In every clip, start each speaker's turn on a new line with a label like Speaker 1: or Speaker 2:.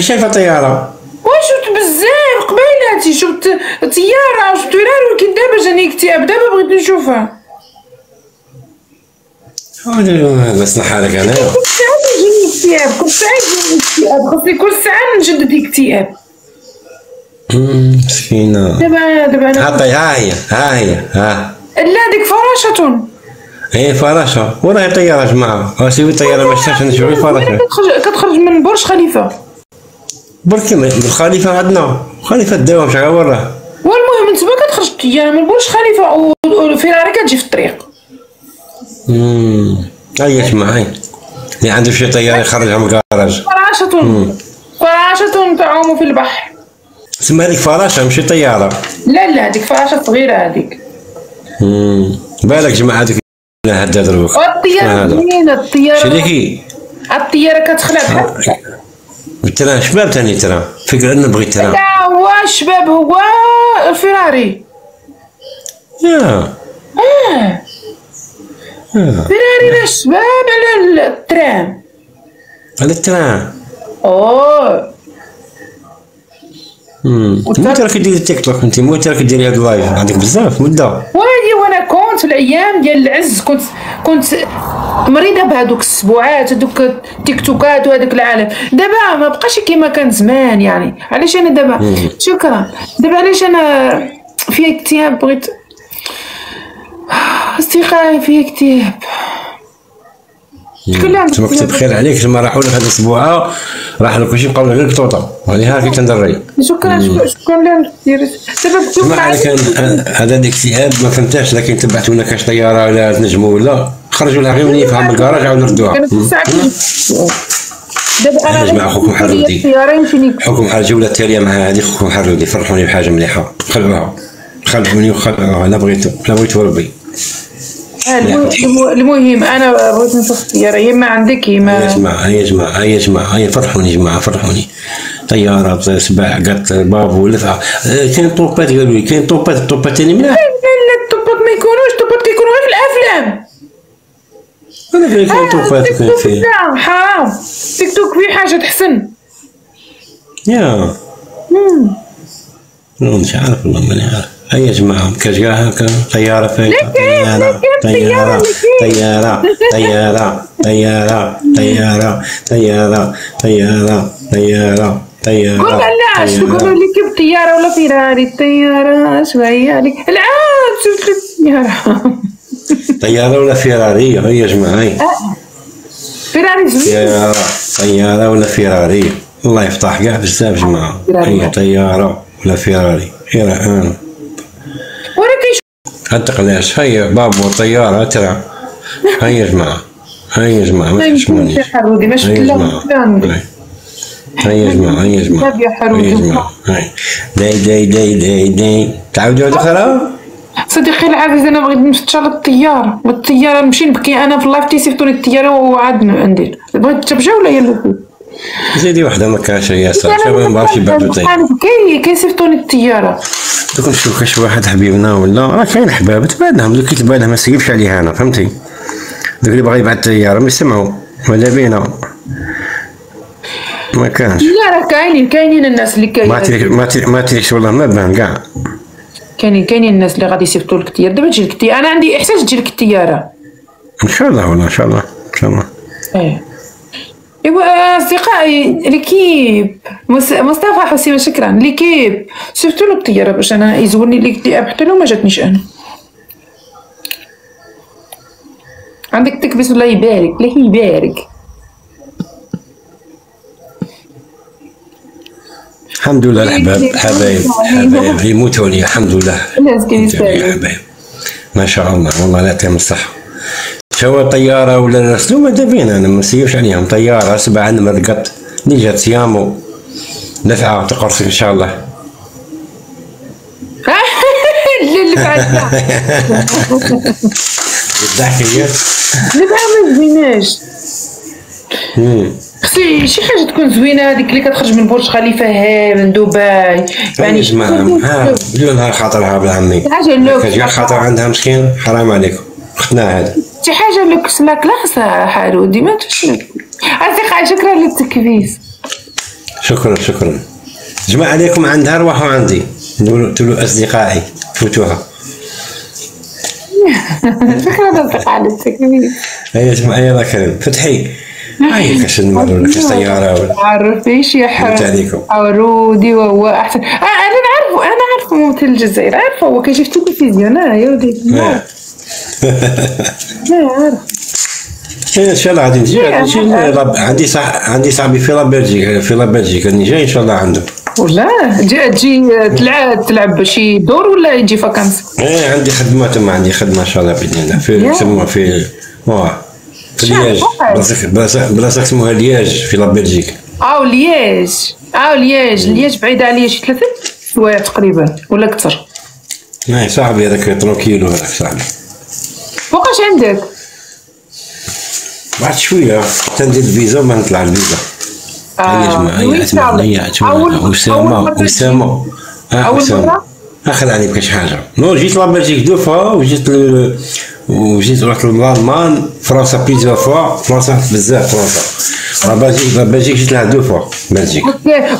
Speaker 1: شايفه طياره
Speaker 2: وشفت بزاف؟ قبيلاتي شفت طيارة شفت فيراري ولكن دابا جاني اكتئاب. دابا بغيت نشوفها.
Speaker 1: بس حالك أنا.
Speaker 2: كل ساعة يجيني اكتئاب كل ساعة يجيني اكتئاب. خاصني كل ساعة نجدد اكتئاب.
Speaker 1: مسكينة.
Speaker 2: دابا دابا أنا
Speaker 1: ها طي ها هي ها هي ها.
Speaker 2: لا ديك فراشة.
Speaker 1: هي فراشة. وراهي طيارة جماعة. سيوي طيارة ما نشوف فراشة.
Speaker 2: كتخرج كتخرج من برج خليفة.
Speaker 1: بركي من الخليفة عندنا. خليفة الدوام شحال وراه
Speaker 2: والمهم انت ما كتخرج الطياره من برج خليفة والفيراري كتجي في الطريق.
Speaker 1: أمم، هيا جماعة اللي عنده شي طيارة يخرجها من الكراج
Speaker 2: فراشة. فراشة تعوم في البحر.
Speaker 1: تسمى هذيك فراشة ماشي طيارة.
Speaker 2: لا لا هذيك فراشة صغيرة هذيك.
Speaker 1: أمم، بالك جماعة هذيك هدا دروك.
Speaker 2: والطيارة
Speaker 1: هذا.
Speaker 2: زوينة الطيارة.
Speaker 1: شريكي.
Speaker 2: الطيارة كتخلع بحال
Speaker 1: ترى شباب تاني ترى؟ فكرة إنه بغيت ترى.
Speaker 2: لا هو الشباب هو الفيراري
Speaker 1: يا. آه.
Speaker 2: فيراري لا الشباب على الترام.
Speaker 1: هذا الترى
Speaker 2: أوه.
Speaker 1: امم مو ترى كديري تيك توك أنت مو ترى كديري هاد ال live عندك بزاف مدة.
Speaker 2: وهذه وأنا كنت في الأيام ديال العز كنت كنت مريضه بهذوك السبوعات هذوك التيك توكات وهذاك العالم. دابا ما بقاش كيما كان زمان يعني. علاش أنا دابا؟ شكرا دابا علاش أنا في اكتئاب؟ بغيت استيقاظ في اكتئاب.
Speaker 1: تما كتب
Speaker 2: اكتئاب؟
Speaker 1: خير عليك تما راحوا لك هاد الأسبوع راح لك كلشي بقاو غير الكطوطه وهذه كي تندري
Speaker 2: شكرا شكرا
Speaker 1: على كان هذا الاكتئاب ما فهمتهاش لكن تبعتونا كاش طيارة ولا تنجموا ولا. خرجوا لها غير من يفهم الكراج عاودوا ردوها.
Speaker 2: كانت الساعة دابا أنا
Speaker 1: يا جماعة خوكم حرودي. حكم على الجوله التالية مع هذه خوكم حرودي فرحوني بحاجة مليحة. خلوها. خلوني وخلوها لا بغيتو لا بغيتو ربي
Speaker 2: المهم أنا بغيت نشوف الطياره يا ما عندك يا
Speaker 1: يا
Speaker 2: ما
Speaker 1: جماعة يا جماعة يا جماعة يا فرحوني يا جماعة فرحوني. طيارة سباع قط بابو لفعة آه، كاين طوبات قالوا لي كاين طوبات الطوبات تاني ملاح
Speaker 2: لا لا الطباط ما يكونوش. الطباط كيكونوا غير في الأفلام.
Speaker 1: أنا كاين كاين طوبات كاين فيه
Speaker 2: حرام. تيك توك فيه حاجة تحسن.
Speaker 1: يا. مش عارف والله ماني عارف. هيا يا جماعة؟ كاش كاع هكا طيارة. فايتة
Speaker 2: لا
Speaker 1: طيارة
Speaker 2: طيارة،
Speaker 1: طيارة.
Speaker 2: لا
Speaker 1: طيارة. طيارة. طيارة. طيارة. طيارة. طيارة.
Speaker 2: قول
Speaker 1: طيارة
Speaker 2: علاش؟ تقولوا لي كيف طيارة ولا فيراري؟ الطياره شوية عليك العاد شفت الطياره
Speaker 1: طيارة. ولا فيراري؟ هيا يا جماعة هيا.
Speaker 2: فيراري
Speaker 1: طيارة. طيارة ولا فيراري؟ الله يفتح كاع بزاف جماعة. هي طيارة ولا فيراري؟ يا رحمن هتقلاش هيا بابو طيارة ترى. هيا يا جماعة هيا يا جماعة ما
Speaker 2: شفت
Speaker 1: هيا يا جماعة هيا. يا جماعة هيا يا جماعة
Speaker 2: طيب يا حرودي.
Speaker 1: هيا يا جماعة هيا داي داي داي داي داي. تعاودوا هاد الأخرى
Speaker 2: صديقي العزيز أنا بغيت نمشي على الطيارة. والطيارة نمشي نبكي أنا في اللايف تيصيفطوني الطيارة وعاد ندير بغيت تبجا ولا يلا
Speaker 1: زيدي وحدة ما كانش ياسر شباب ما بعرفش يبعدوا طيب
Speaker 2: كي كيصيفطوني الطياره
Speaker 1: دوك نشوف كاش واحد حبيبنا ولا. راه كاين أحباب تبعدهم دوك اللي تبعدهم ما سيبش عليها أنا فهمتي؟ دوك اللي باغي يبعث طيارة ما يسمعوا. ماذا بينا. ما كانش
Speaker 2: لا راه كاينين كاينين الناس اللي
Speaker 1: ما
Speaker 2: كاينين
Speaker 1: تريك ما تريك ما تريكش والله ما بان كاع.
Speaker 2: كاينين كاينين الناس اللي غادي يصيفطوا لك الطياره دابا تجي لك الطياره أنا عندي إحساس تجي لك الطياره
Speaker 1: إن شاء الله والله إن شاء الله إن شاء الله.
Speaker 2: إيه. إيوا أصدقائي ليكيب مصطفى حسيمه شكرا. ليكيب صيفطوا له الطيارة باش أنا يزورني الاكتئاب حتى لو ما جاتنيش أنا. عندك تكبس الله يبارك؟ الله يبارك.
Speaker 1: الحمد لله الحباب حبايب حبايب يموتوا لي الحمد لله.
Speaker 2: الناس
Speaker 1: حبايب ما شاء الله. والله لا يعطيهم الصحة. سواء طيارة ولا رسلوا ماذا بينا أنا ما نسيوش عليهم. طيارة سبعة نمر قط اللي جات سيامو. دفعة تقرص إن شاء الله.
Speaker 2: اللي بعد. ما زويناش. خصي شي حاجة تكون زوينة هذيك اللي كتخرج من برج خليفة ها من دبي.
Speaker 1: يعني بدون لها خاطرها بالعمي.
Speaker 2: حاجة لوكس
Speaker 1: خاطر عندها مسكين حرام عليكم. خدنا هذا
Speaker 2: شي حاجة luxe la classe حارودي ما اصدقائي شكرا للتكبيس
Speaker 1: شكرا شكرا. جمع عليكم عندها روحوا عندي. تقولوا أصدقائي فوتوها.
Speaker 2: الفكرة نطلق على التكبير
Speaker 1: هيا جماعة يلا كريم فتحي. هاي كاش نمروا لك كاش طيارة ولا.
Speaker 2: عرف إيش يا. عرودي وهو أحسن. آه أنا نعرفه أنا عارفه ممثل الجزائر. عارفه هو كان شفته بالتلفزيون آه يا ولدي
Speaker 1: آه.
Speaker 2: لا عارف.
Speaker 1: إيه، إن شاء الله غادي نجي غادي نجي عندي صح عندي صاحبي في la Belgique في la Belgique راني جاي إن شاء الله عنده.
Speaker 2: ولا؟ جي تجي تلعب تلعب شي دور ولا يجي vacances؟
Speaker 1: إيه عندي خدمة تما عندي خدمة إن شاء الله بإذن الله. في. يسموها في واه في
Speaker 2: Liège.
Speaker 1: بلاصة بلاصة اسمها Liège في la Belgique
Speaker 2: أو Liège. أو Liège. Liège بعيدة عليا شي ثلاثة؟ سوايع تقريبا ولا أكثر.
Speaker 1: إيه صاحبي هذاك تروكيلو هذاك صاحبي.
Speaker 2: فوقاش عندك
Speaker 1: بعد شوية تندير الفيزا وما نطلع الفيزا جماعة
Speaker 2: وين
Speaker 1: اسمع آه
Speaker 2: أول
Speaker 1: أسامة
Speaker 2: مرة؟
Speaker 1: اخذ عليك كاش حاجة non جيت la Belgique deux fois وجيت ل... وجيت رحت l'Allemagne فرنسا plusieurs fois فرنسا بزاف فرنسا la Belgique la Belgique جيت لها deux fois
Speaker 2: Belgique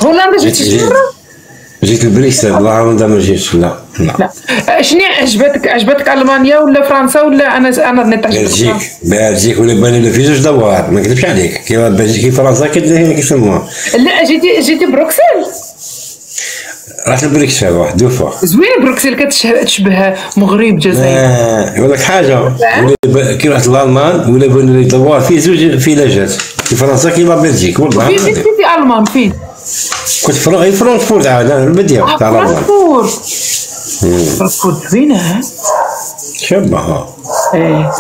Speaker 2: هولندا جيت
Speaker 1: جيت-
Speaker 2: شي
Speaker 1: جيت. ل Bruxelles لا هولندا ما جيتش لا لا.
Speaker 2: آه، شنو عجبتك عجبتك ألمانيا ولا فرنسا ولا أنا أنا نيت عجبتك
Speaker 1: Belgique. Belgique ولا بالي في زوج دوار ما نكذبش عليك. كيما Belgique كيف فرنسا كي كيسموها
Speaker 2: لا جيتي جيتي بروكسل.
Speaker 1: رحت ل Bruxelles واحد deux fois.
Speaker 2: زوين بروكسل كتشبه مغرب جزائر.
Speaker 1: آه، يقول لك حاجة. ب- كي رحت لألمان ولا بان لي دوار في زوج فيلاجات في فرنسا كيما بلجيك. والله
Speaker 2: فين فين
Speaker 1: العظيم.
Speaker 2: في ألمان؟ فين؟
Speaker 1: كنت في فرانكفورت عاد البديه
Speaker 2: آه،
Speaker 1: تاع
Speaker 2: فرانكفورت. فرانكفورت زوينة ها
Speaker 1: شابه ها
Speaker 2: إيه.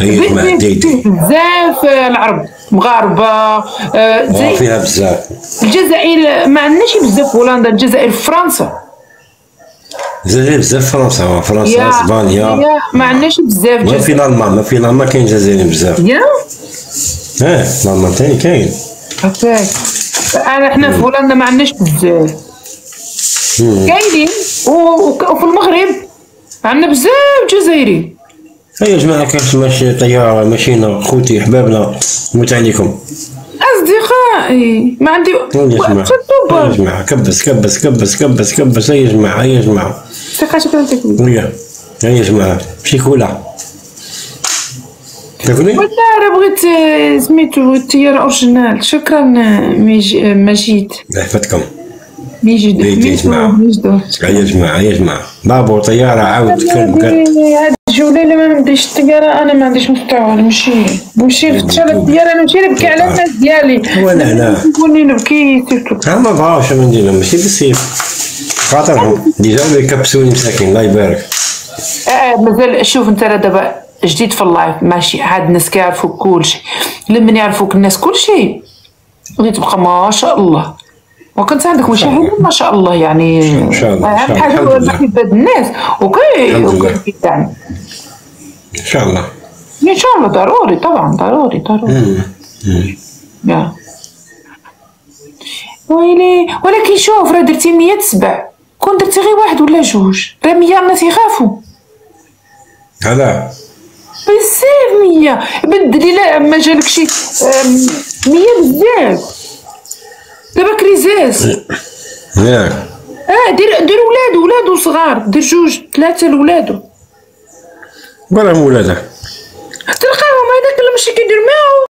Speaker 1: هي
Speaker 2: فين-
Speaker 1: جماعة
Speaker 2: فين-
Speaker 1: ديدي
Speaker 2: فين بزاف آه، العرب مغاربة آه،
Speaker 1: آه،
Speaker 2: زي
Speaker 1: فيها بزاف.
Speaker 2: الجزائر ما عندناش بزاف هولندا الجزائر فرنسا.
Speaker 1: زاد بزاف فرنسا ها، فرنسا
Speaker 2: يا
Speaker 1: إسبانيا.
Speaker 2: يا ما عندناش بزاف
Speaker 1: ما في الالمان ما في الالمان كاين جزائريين بزاف.
Speaker 2: يا؟
Speaker 1: آه الالمان ثاني كاين.
Speaker 2: أنا إحنا في هولندا ما عندناش بزاف. كاينين وفي المغرب عندنا بزاف جزائري.
Speaker 1: هيا يا جماعة كاش ماشي طيارة مشينا خوتي أحبابنا موت عليكم.
Speaker 2: أصدقائي ما عندي
Speaker 1: هيا يا جماعة.
Speaker 2: تدبر
Speaker 1: جماعة كبس كبس كبس كبس كبس. هيا يا جماعة هيا يا جماعة.
Speaker 2: ثقة شكرا تكوين
Speaker 1: هيا يا جماعة. مشي كولا. تاكلي؟
Speaker 2: ولا راه بغيت آه، سميتو الطيارة اورجينال شكرا آه، ميج- آه، مجيد
Speaker 1: يحفظكم
Speaker 2: ميجد
Speaker 1: بيت يا
Speaker 2: ميجدو
Speaker 1: جماعة.
Speaker 2: ميجدو
Speaker 1: هيا جماعة بابور طيارة عاود كان كان
Speaker 2: هاد الجولة اللي ما عنديش الطيارة أنا ما عنديش مستوى. نمشي. نمشي الله الطيارة نمشي نبكي على الناس ديالي.
Speaker 1: ولا لا.
Speaker 2: نقولي نبكي
Speaker 1: ها ما بغاوش ما ندير ماشي بالسيف. خاطرهم. déjà ولا يكبسوني مساكين. الله يبارك.
Speaker 2: آه مازال شوف انت راه دابا جديد في ال live. ماشي. عاد الناس كيعرفوا كل شيء لمن يعرفوك الناس كل شيء غادي تبقى ما شاء الله. وكنت عندك مشاهدين ما شاء الله يعني.
Speaker 1: إن شاء الله،
Speaker 2: اهم
Speaker 1: الله. حاجة
Speaker 2: هو. محبة الناس. وكي
Speaker 1: الحمد لله.
Speaker 2: وكي الدعم
Speaker 1: إن شاء الله.
Speaker 2: إن شاء الله ضروري طبعا ضروري ضروري. يا. ويلي ولكن شوف راه درتي 100 سبع. كون درتي غير واحد ولا جوج راه 100 الناس يخافوا
Speaker 1: هذا.
Speaker 2: بزاف مية. بدلي لا ما جالك شي أم، مية بزاف. دابا كريزاس
Speaker 1: ياك.
Speaker 2: آه دير دير ولادو ولادو صغار. دير جوج ثلاثة لولادو.
Speaker 1: ولا ولادك
Speaker 2: تلقاهم هذاك اللي ماشي كيدير معاهم.